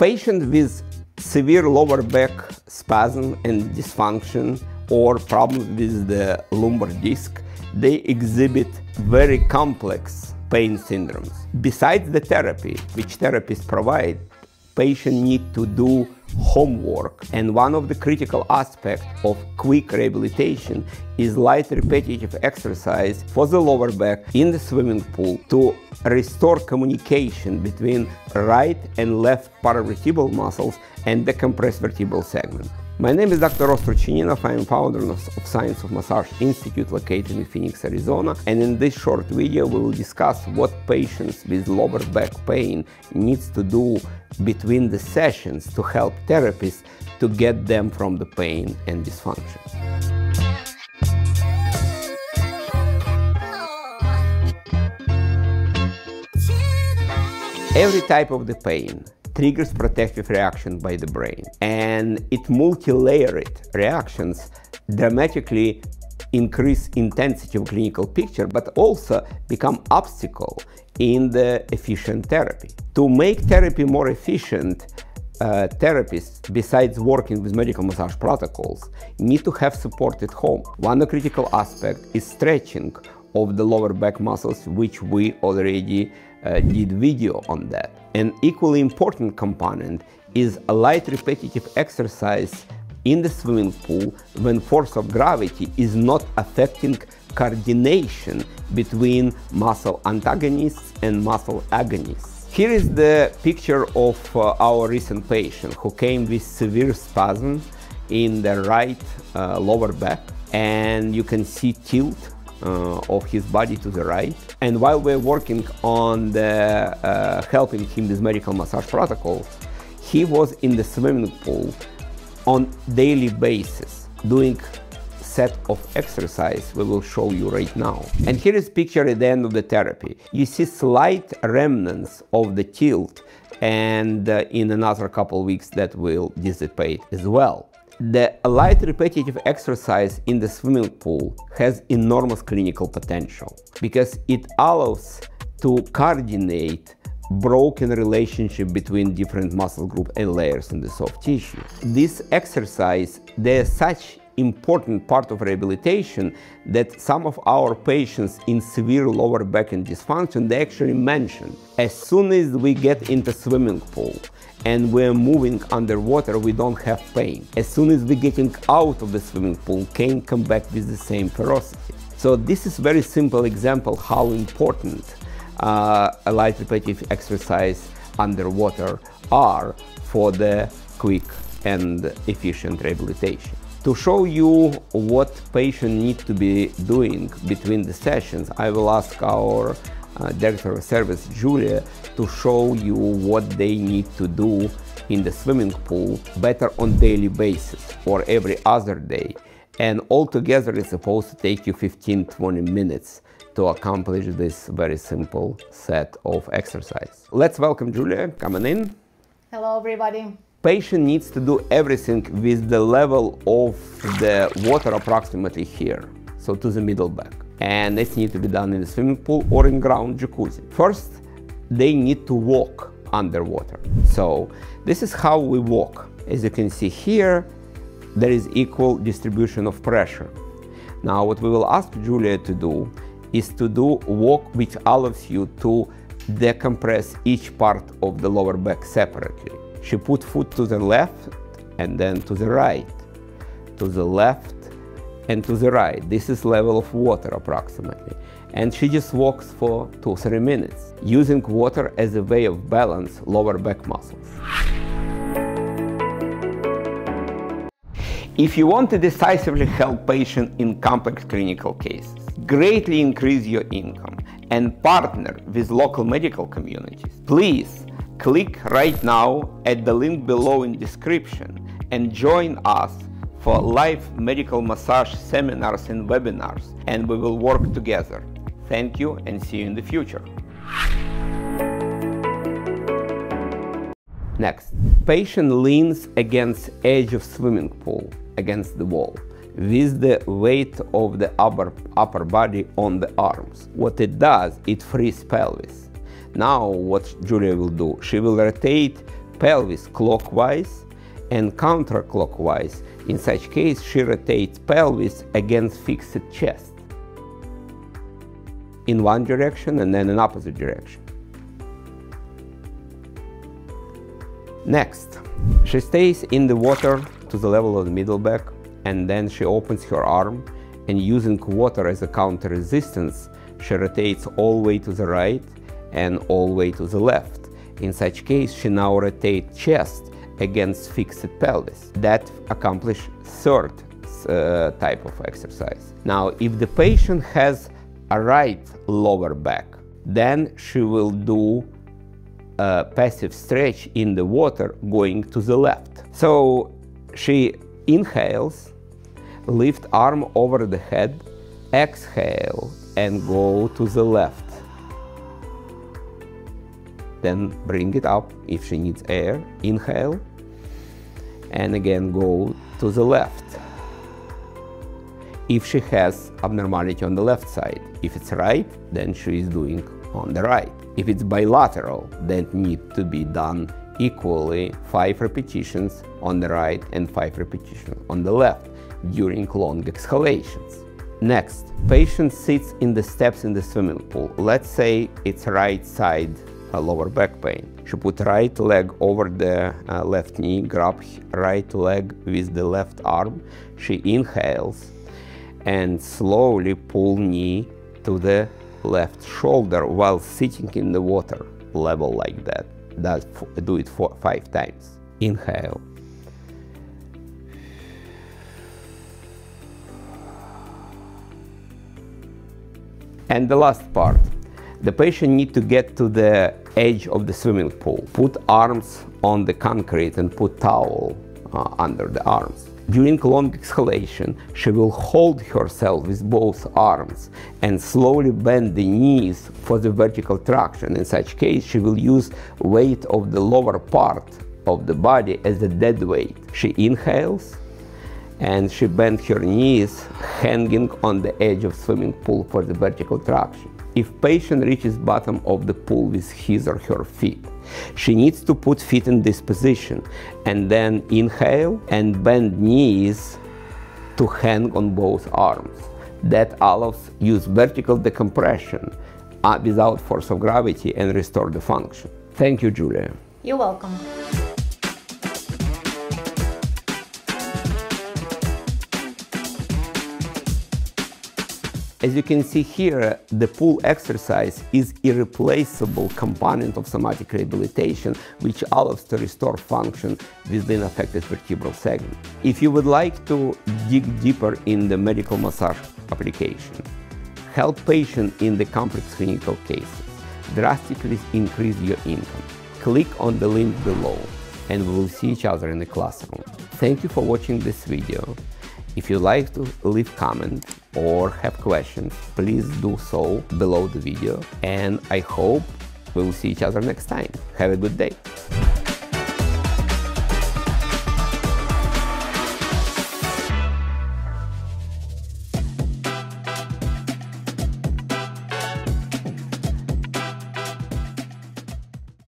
Patients with severe lower back spasm and dysfunction or problems with the lumbar disc, they exhibit very complex pain syndromes. Besides the therapy, which therapists provide, patients need to do homework. And one of the critical aspects of quick rehabilitation is light repetitive exercise for the lower back in the swimming pool to restore communication between right and left paravertebral muscles and the compressed vertebral segment. My name is Dr. Ross Turchaninov. I am founder of Science of Massage Institute located in Phoenix, Arizona. And in this short video, we will discuss what patients with lower back pain needs to do between the sessions to help therapists to get them from the pain and dysfunction. Every type of the pain triggers protective reaction by the brain. And it multi-layered reactions dramatically increase intensity of clinical picture, but also become obstacle in the efficient therapy. To make therapy more efficient, uh, therapists, besides working with medical massage protocols, need to have support at home. One critical aspect is stretching of the lower back muscles, which we already did video on that. An equally important component is a light repetitive exercise in the swimming pool when force of gravity is not affecting coordination between muscle antagonists and muscle agonists. Here is the picture of uh, our recent patient who came with severe spasm in the right uh, lower back and you can see tilt uh, of his body to the right. And while we're working on the, uh, helping him with medical massage protocols, he was in the swimming pool on daily basis doing set of exercise we will show you right now. And here is picture at the end of the therapy. You see slight remnants of the tilt and uh, in another couple weeks that will dissipate as well. The light repetitive exercise in the swimming pool has enormous clinical potential because it allows to coordinate broken relationship between different muscle group and layers in the soft tissue. This exercise, there's such important part of rehabilitation that some of our patients in severe lower back and dysfunction, they actually mention as soon as we get into swimming pool and we're moving underwater, we don't have pain. As soon as we're getting out of the swimming pool, can come back with the same ferocity. So this is very simple example how important uh, a light repetitive exercise underwater are for the quick and efficient rehabilitation. To show you what patient need to be doing between the sessions, I will ask our uh, director of service, Julia, to show you what they need to do in the swimming pool better on daily basis or every other day. And altogether it's supposed to take you 15-20 minutes to accomplish this very simple set of exercise. Let's welcome Julia coming in. Hello everybody. Patient needs to do everything with the level of the water approximately here, so to the middle back and this needs to be done in the swimming pool or in ground jacuzzi. First, they need to walk underwater. So this is how we walk. As you can see here, there is equal distribution of pressure. Now what we will ask Julia to do is to do walk which allows you to decompress each part of the lower back separately. She put foot to the left and then to the right, to the left and to the right. This is level of water approximately. And she just walks for two, three minutes, using water as a way of balance lower back muscles. If you want to decisively help patients in complex clinical cases, greatly increase your income, and partner with local medical communities, please click right now at the link below in description and join us for live medical massage seminars and webinars, and we will work together. Thank you and see you in the future. Next, patient leans against edge of swimming pool, against the wall, with the weight of the upper, upper body on the arms. What it does, it frees pelvis. Now what Julia will do, she will rotate pelvis clockwise and counterclockwise. In such case, she rotates pelvis against fixed chest in one direction and then in opposite direction. Next, she stays in the water to the level of the middle back and then she opens her arm and using water as a counter resistance, she rotates all the way to the right and all way to the left. In such case, she now rotates chest against fixed pelvis. That accomplish third uh, type of exercise. Now, if the patient has a right lower back, then she will do a passive stretch in the water going to the left. So she inhales, lift arm over the head, exhale, and go to the left. Then bring it up if she needs air, inhale, and again go to the left. If she has abnormality on the left side, if it's right, then she is doing on the right. If it's bilateral, that need to be done equally 5 repetitions on the right and 5 repetitions on the left during long exhalations. Next, patient sits in the steps in the swimming pool. Let's say it's right side lower back pain. She put right leg over the uh, left knee, grab right leg with the left arm. She inhales and slowly pull knee to the left shoulder while sitting in the water level like that. That, do it for five times. Inhale. And the last part, the patient need to get to the edge of the swimming pool. Put arms on the concrete and put towel uh, under the arms. During long exhalation, she will hold herself with both arms and slowly bend the knees for the vertical traction. In such case, she will use weight of the lower part of the body as a dead weight. She inhales and she bends her knees hanging on the edge of swimming pool for the vertical traction. If patient reaches bottom of the pool with his or her feet, she needs to put feet in this position and then inhale and bend knees to hang on both arms. That allows use vertical decompression uh, without force of gravity and restore the function. Thank you, Julia. You're welcome. As you can see here, the pull exercise is irreplaceable component of somatic rehabilitation, which allows to restore function within affected vertebral segment. If you would like to dig deeper in the medical massage application, help patients in the complex clinical cases, drastically increase your income, click on the link below and we will see each other in the classroom. Thank you for watching this video. If you'd like to leave comment or have questions, please do so below the video and I hope we will see each other next time. Have a good day.